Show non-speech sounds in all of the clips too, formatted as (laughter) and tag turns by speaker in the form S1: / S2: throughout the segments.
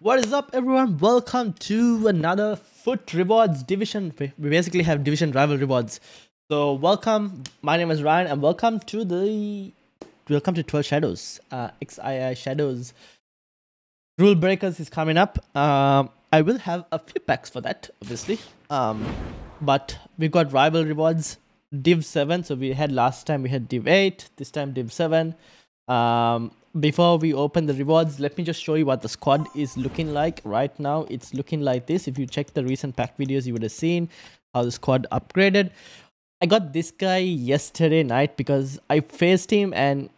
S1: What is up, everyone? Welcome to another FUT Rewards Division. We basically have Division Rival Rewards. So, welcome. My name is Ryan, and welcome to the welcome to 12 Shadows. Uh, XII Shadows Rule Breakers is coming up. Um, I will have a few packs for that, obviously. Um, but we got Rival Rewards Div 7. So we had last time we had Div 8. This time Div 7. Um, before we open the rewards let me just show you what the squad is looking like right now. It's looking like this. If you check the recent pack videos you would have seen how the squad upgraded. I got this guy yesterday night because i faced him and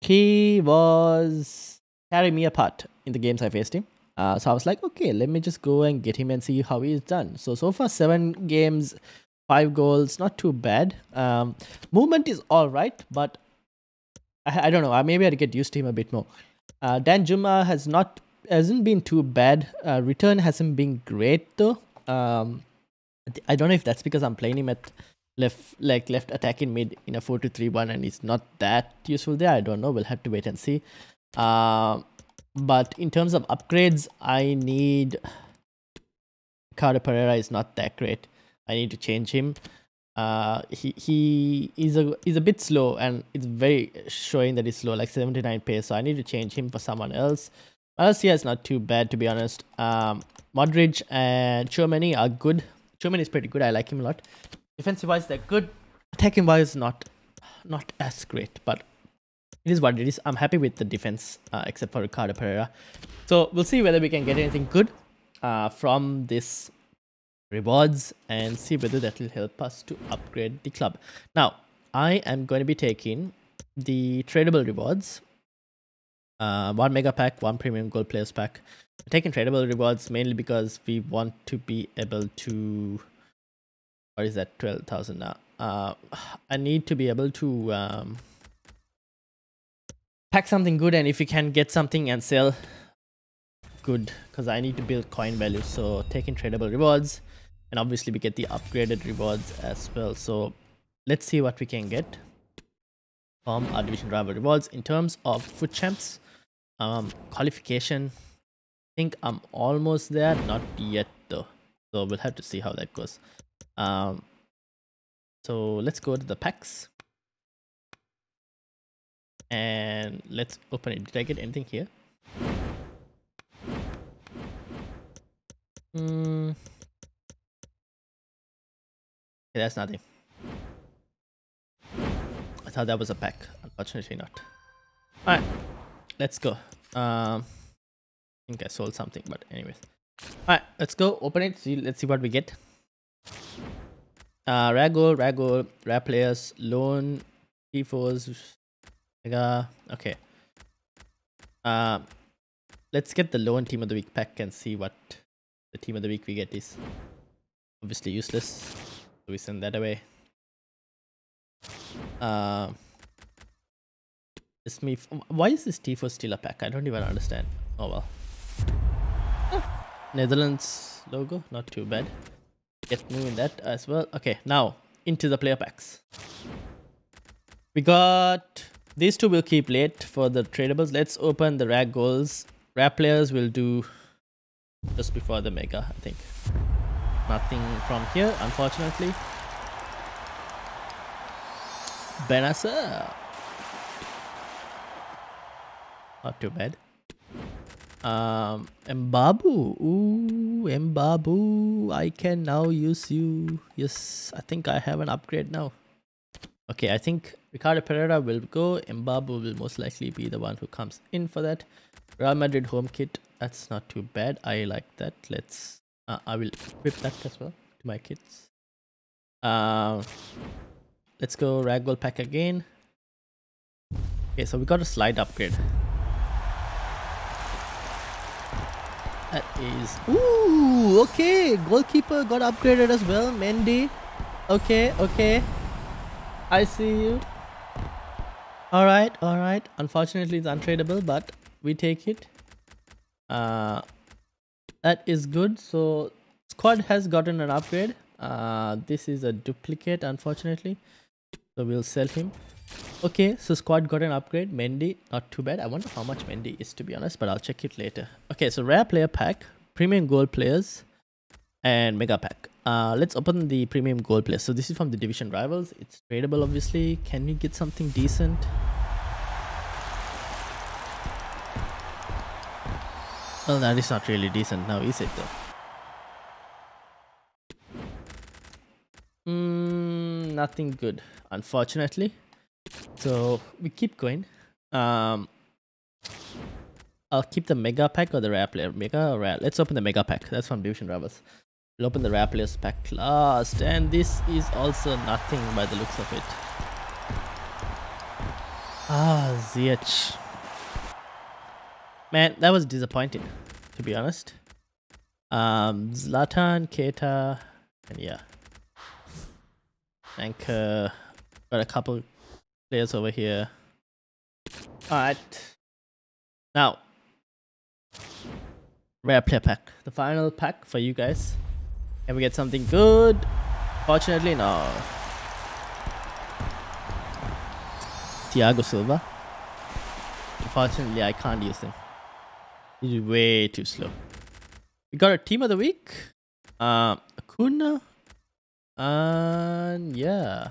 S1: he was tearing me apart in the games i faced him. Uh, so i was like okay let me just go and get him and see how he's done. So so far seven games five goals not too bad. Um, movement is all right but I, I don't know. I maybe I'd get used to him a bit more. Uh, Danjuma has not hasn't been too bad. Uh, return hasn't been great though. Um, I don't know if that's because I'm playing him at left like left attacking mid in a 4 to 3 1 and he's not that useful there. I don't know. We'll have to wait and see. Uh, but in terms of upgrades, I need Ricardo Pereira is not that great. I need to change him uh he he is a is a bit slow and it's very showing that he's slow like 79 pace. So i need to change him for someone else. Malacia is not too bad to be honest. Um modric and Chouameni are good. Chouameni is pretty good. I like him a lot. Defensive wise they're good. Attacking wise not not as great but it is what it is. I'm happy with the defense uh, except for ricardo pereira. So we'll see whether we can get anything good uh, from this rewards and see whether that will help us to upgrade the club. Now, I am going to be taking the tradable rewards. Uh, one mega pack, one premium gold players pack. I'm taking tradable rewards mainly because we want to be able to. What is that? 12,000 now. Uh, I need to be able to um, pack something good, and if we can get something and sell good, because I need to build coin value. So, taking tradable rewards and obviously we get the upgraded rewards as well. So let's see what we can get from our division rival rewards. In terms of FUT champs um qualification i think i'm almost there. Not yet though. So we'll have to see how that goes. Um so let's go to the packs. And let's open it. Did i get anything here? Hmm. Okay, that's nothing. I thought that was a pack. Unfortunately not. Alright, let's go. Um, I think I sold something, but anyways. Alright, let's go. Open it. See, let's see what we get. Uh, Rago, Rago, rare players, loan, T4s, Mega. Okay. Uh, let's get the loan team of the week pack and see what the team of the week we get is. Obviously useless we send that away. Uh, me why is this t4 still a pack? I don't even understand. Oh well. Netherlands logo not too bad. Get new in that as well. Okay now into the player packs. We got these two will keep late for the tradables. Let's open the rag goals. Rare players will do just before the mega i think Nothing from here, unfortunately. Bennacer. Not too bad. Um, Mbabu. Ooh, Mbabu. I can now use you. Yes, I think I have an upgrade now. Okay, I think Ricardo Pereira will go. Mbabu will most likely be the one who comes in for that. Real Madrid home kit. That's not too bad. I like that. Let's uh, I will equip that as well to my kids. Uh, let's go ragdoll pack again. Okay, so we got a slide upgrade. That is ooh okay. Goalkeeper got upgraded as well. Mendy. Okay, okay. I see you. All right, all right. Unfortunately, it's untradeable, but we take it. Uh, that is good so squad has gotten an upgrade uh, this is a duplicate unfortunately so we'll sell him Okay, so squad got an upgrade. Mendy, not too bad. I wonder how much Mendy is to be honest, but I'll check it later. Okay, so rare player pack, premium gold players, and mega pack. Uh, let's open the premium gold players. So this is from the division rivals. It's tradable, obviously. Can we get something decent? Well, that is not really decent now, is it though? Mm, nothing good, unfortunately. So we keep going. Um, I'll keep the mega pack or the rare player. Mega or rare? Let's open the mega pack. That's from Division Rivals. We'll open the rare players pack last, and this is also nothing by the looks of it. Ah, Ziyech. Man, that was disappointing, to be honest. Um, Zlatan, Keita, and yeah. Anchor. Got a couple players over here. Alright. Now, rare player pack. The final pack for you guys. Can we get something good? Fortunately, no. Thiago Silva. Unfortunately, I can't use him. He's way too slow. We got a team of the week. Uh, Acuña. And yeah.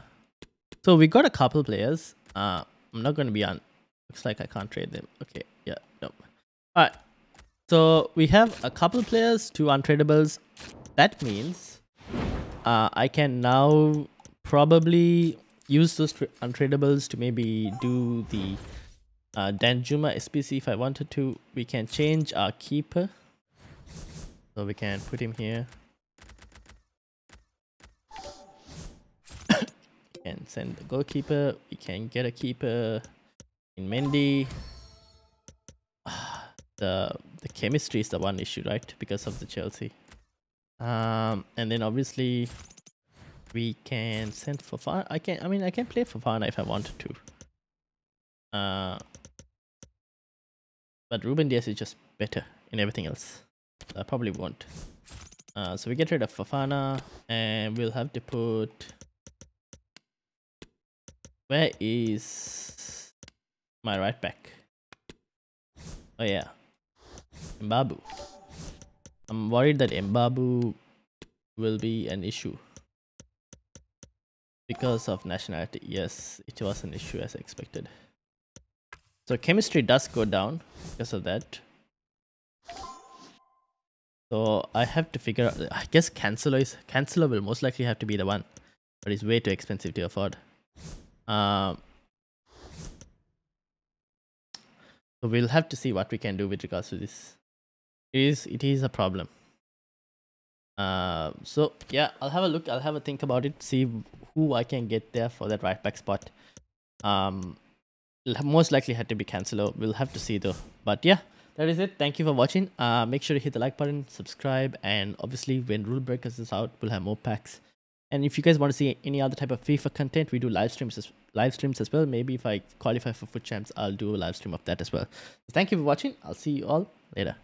S1: So we got a couple players. Uh, I'm not going to be on. Looks like I can't trade them. Okay. Yeah. No. All right. So we have a couple players, two untradables. That means uh, I can now probably use those untradables to maybe do the uh, Danjuma SBC if I wanted to. We can change our keeper. So we can put him here. (coughs) can send the goalkeeper. We can get a keeper in Mendy. (sighs) the the chemistry is the one issue, right? Because of the Chelsea. Um, and then obviously we can send for fun. I can. I mean, I can play for Fofana if I wanted to. Uh, but Ruben Dias is just better in everything else. I probably won't. Uh, so we get rid of Fofana and we'll have to put where is my right back? Oh yeah. Mbabu. I'm worried that Mbabu will be an issue. Because of nationality. Yes, it was an issue as expected. So chemistry does go down because of that. So I have to figure out, I guess Cancelo is, Cancelo will most likely have to be the one. But it's way too expensive to afford. Um, so we'll have to see what we can do with regards to this. It is it is a problem. Uh, so yeah, I'll have a look. I'll have a think about it. See who I can get there for that right back spot. Um, most likely had to be Cancelo. We'll have to see though. But yeah, that is it. Thank you for watching. Uh, make sure to hit the like button, subscribe, and obviously when Rule Breakers is out, we'll have more packs. And if you guys want to see any other type of FIFA content, we do live streams as, live streams as well. Maybe if I qualify for FUT Champs, I'll do a live stream of that as well. Thank you for watching. I'll see you all later.